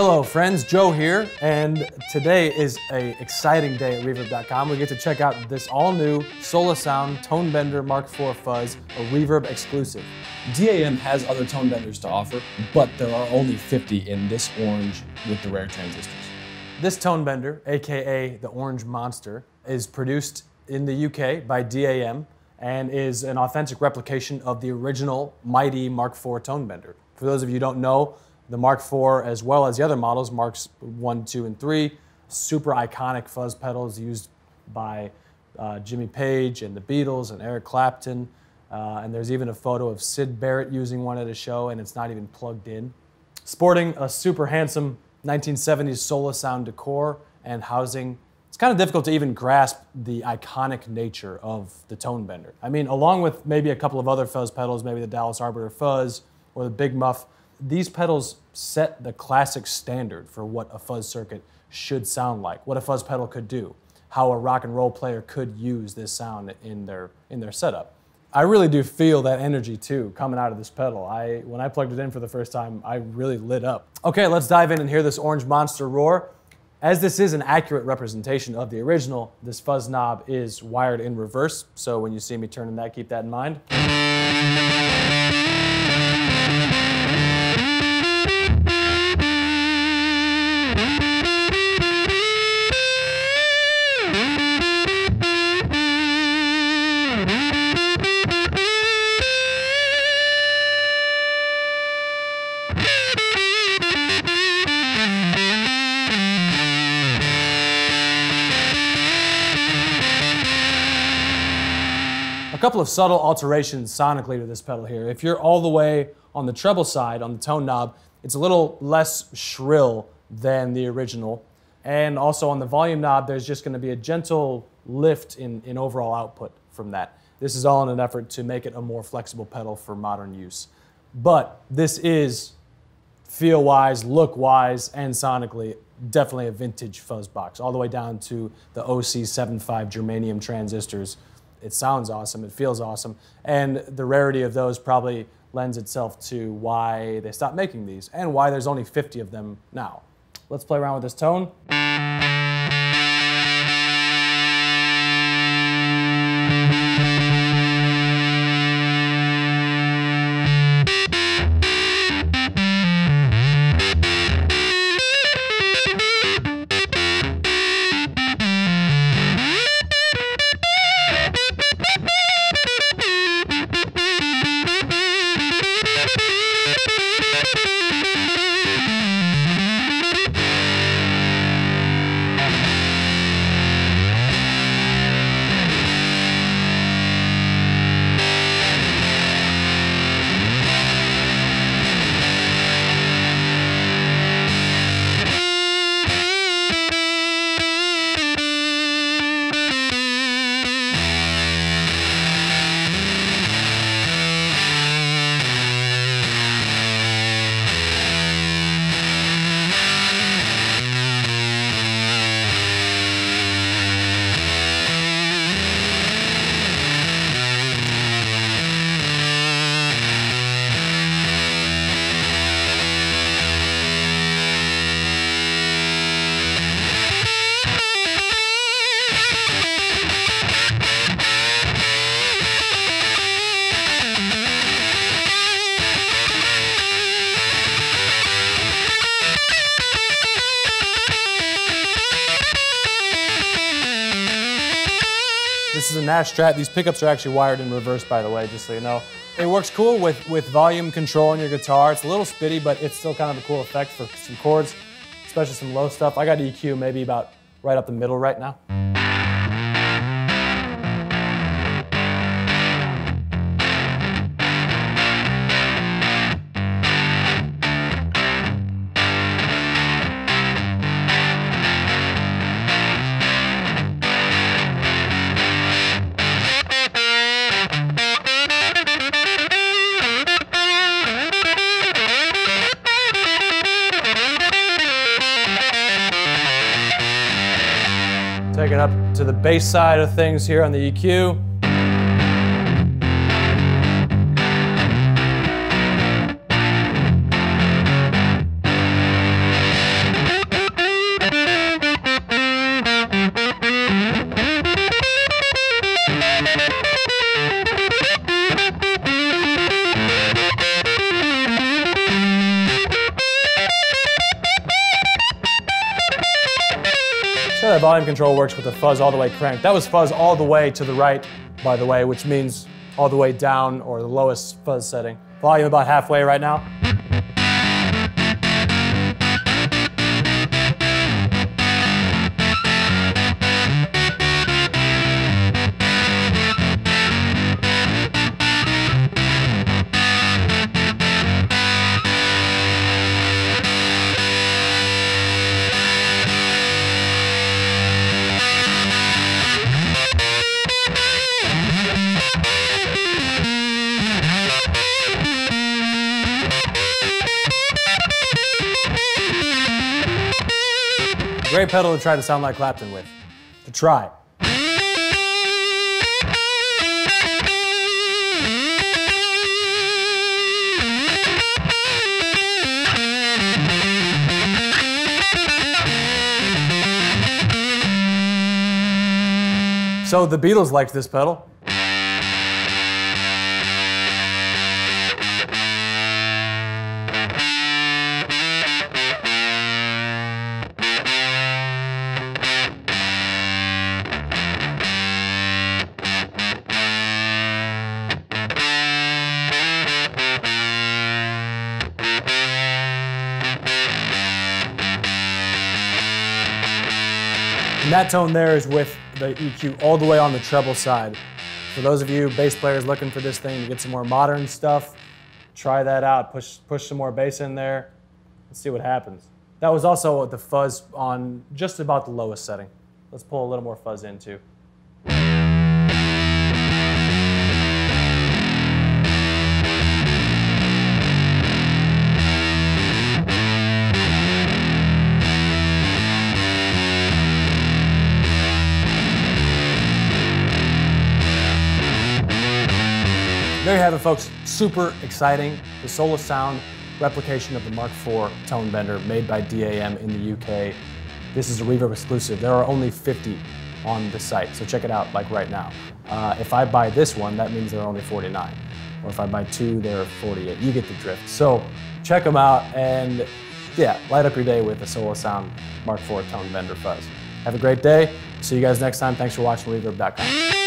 Hello, friends. Joe here, and today is a exciting day at Reverb.com. We get to check out this all-new Sola Sound Tone Bender Mark IV Fuzz, a Reverb exclusive. DAM has other tone benders to offer, but there are only 50 in this orange with the rare transistors. This tone bender, aka the Orange Monster, is produced in the UK by DAM and is an authentic replication of the original mighty Mark IV tone bender. For those of you who don't know, the Mark IV, as well as the other models, Marks 1, 2, and 3, super iconic fuzz pedals used by uh, Jimmy Page and the Beatles and Eric Clapton. Uh, and there's even a photo of Syd Barrett using one at a show, and it's not even plugged in. Sporting a super handsome 1970s Sola Sound decor and housing, it's kind of difficult to even grasp the iconic nature of the tone bender. I mean, along with maybe a couple of other fuzz pedals, maybe the Dallas Arbiter Fuzz or the Big Muff, these pedals set the classic standard for what a fuzz circuit should sound like, what a fuzz pedal could do, how a rock and roll player could use this sound in their, in their setup. I really do feel that energy too coming out of this pedal. I, when I plugged it in for the first time, I really lit up. Okay, let's dive in and hear this orange monster roar. As this is an accurate representation of the original, this fuzz knob is wired in reverse, so when you see me turning that, keep that in mind. A couple of subtle alterations sonically to this pedal here. If you're all the way on the treble side, on the tone knob, it's a little less shrill than the original. And also on the volume knob, there's just gonna be a gentle lift in, in overall output from that. This is all in an effort to make it a more flexible pedal for modern use. But this is feel-wise, look-wise, and sonically, definitely a vintage fuzz box, all the way down to the OC75 germanium transistors it sounds awesome, it feels awesome, and the rarity of those probably lends itself to why they stopped making these and why there's only 50 of them now. Let's play around with this tone. This is a Nash Strat. These pickups are actually wired in reverse, by the way, just so you know. It works cool with, with volume control on your guitar. It's a little spitty, but it's still kind of a cool effect for some chords, especially some low stuff. I got EQ maybe about right up the middle right now. To the bass side of things here on the EQ. That volume control works with the fuzz all the way cranked. That was fuzz all the way to the right, by the way, which means all the way down or the lowest fuzz setting. Volume about halfway right now. Great pedal to try to sound like Clapton with. To try. So the Beatles liked this pedal. And that tone there is with the EQ all the way on the treble side. For those of you bass players looking for this thing to get some more modern stuff, try that out. Push, push some more bass in there. Let's see what happens. That was also the fuzz on just about the lowest setting. Let's pull a little more fuzz in too. Have it, folks. Super exciting. The Sola Sound replication of the Mark IV tone bender made by DAM in the UK. This is a Reverb exclusive. There are only 50 on the site, so check it out like right now. Uh, if I buy this one, that means there are only 49. Or if I buy two, there are 48. You get the drift. So check them out and yeah, light up your day with the Sola Sound Mark IV tone bender fuzz. Have a great day. See you guys next time. Thanks for watching Reverb.com.